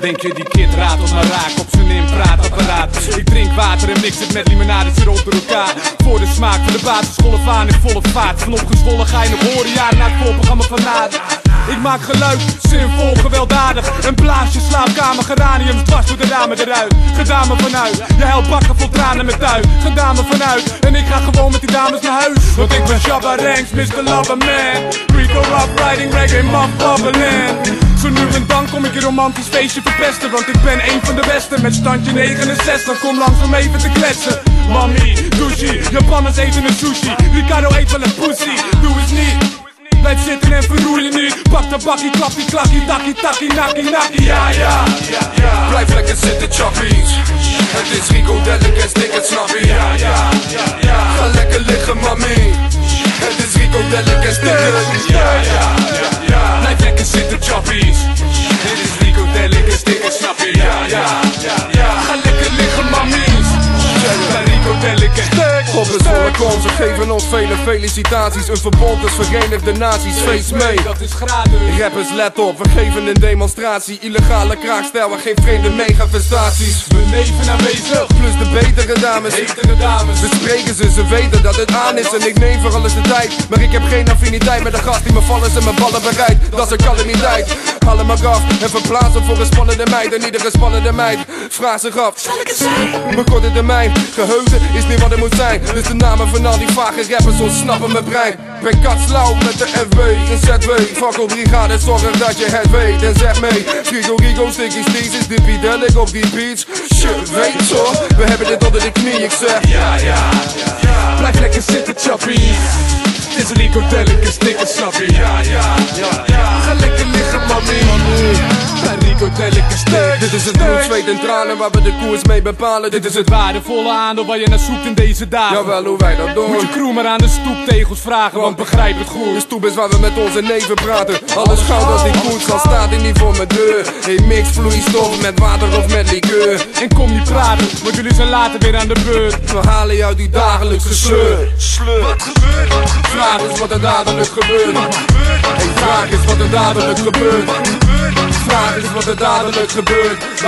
Denk je die kid raadt op mijn raak, op zijn impraatapparaat Ik drink water en mix het met limonade, siroop door elkaar. Voor de smaak van de basisschool af aan in volle vaart. Van opgezwollen ga je nog horen, jaar na het voorprogramma van vanuit. ik maak geluid, zinvol, gewelddadig. Een blaasje slaapkamer, geraniums dwars voor de ramen eruit. Gedaan me vanuit, je helpt bakken vol tranen met tuin. Gedaan me vanuit, gewoon met die dames naar huis. Want ik ben Shabba Ranks, Mr. Loverman Rico Rough Riding Reggae, man, Bubbling zo nu en dan kom ik je romantisch feestje verpesten. Want ik ben een van de beste met standje 69 Kom langs om even te kletsen. Mami, douche, Japanners eten een sushi. Ricardo eet wel een pussy, doe eens niet. Blijf zitten en verroer je niet Pak de bakkie, klapkie, klakkie, takkie, takkie, nakkie, nakkie. Ja, ja, Blijf lekker zitten, choppies. Het is Rico Delicate, stik het, snap je Ja, ja, ja, Yeah. Ze geven ons vele felicitaties. Een verbond dus Verenigde Naties, feest mee. Dat is gratis. Rappers let op, we geven een demonstratie. Illegale kraakstijl, we geen vreemde megafestaties Mijn neven aanwezig, Plus de betere dames. Betere dames. We spreken ze, ze weten dat het aan is. En ik neem voor alles de tijd. Maar ik heb geen affiniteit met de gast die me vallen en mijn ballen bereidt. Dat is een calamiteit Hem maar af en verplaats hem voor een spannende meid. En iedere spannende meid vraagt zich af Zal ik het zijn? Mijn korte termijn, geheugen is niet wat het moet zijn. Dus de namen van al die vage rappers ontsnappen mijn brein. Ben katslauw met de FW in ZW Fakkel brigade, zorg dat je het weet En zeg mee, Frigo Rigo, Sticky Steez is Delic op die beats Shit, weet zo, we hebben dit onder de knie, ik zeg. Ja, ja, ja Blijf lekker zitten, choppies Het is een Rico Delicate, sticker, snap je Ja, ja, ja, Dit is het bloed, zweet en tranen waar we de koers mee bepalen. Dit is het waardevolle aandeel waar je naar zoekt in deze dagen. Jawel, hoe wij dat doen. Moet je crew maar aan de stoeptegels vragen, want begrijp het De goed. Stoep is waar we met onze neven praten. Alles goud als die koets, staat hij niet voor mijn deur. Hey, mix vloeistof met water of met liqueur. En kom niet praten, want jullie zijn later weer aan de beurt. We halen uit die dagelijkse sleur. Wat gebeurt, wat gebeurt? Vraag is wat er dadelijk gebeurt. Hey, vraag is wat er dadelijk gebeurt Vraag is wat er dadelijk gebeurt